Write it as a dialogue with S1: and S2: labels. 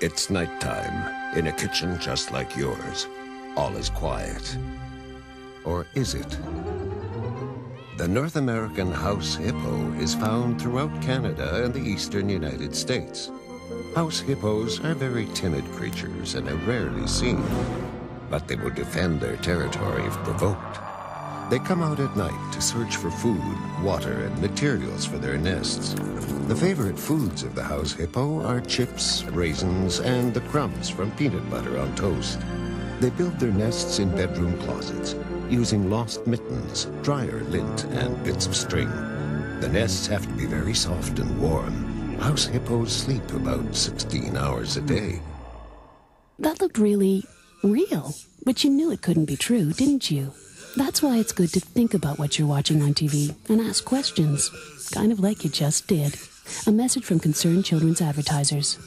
S1: It's nighttime, in a kitchen just like yours. All is quiet. Or is it? The North American house hippo is found throughout Canada and the eastern United States. House hippos are very timid creatures and are rarely seen, but they will defend their territory if provoked. They come out at night to search for food, water, and materials for their nests. The favorite foods of the house hippo are chips, raisins, and the crumbs from peanut butter on toast. They build their nests in bedroom closets, using lost mittens, dryer lint, and bits of string. The nests have to be very soft and warm. House hippos sleep about 16 hours a day.
S2: That looked really real, but you knew it couldn't be true, didn't you? That's why it's good to think about what you're watching on TV and ask questions, kind of like you just did. A message from Concerned Children's Advertisers.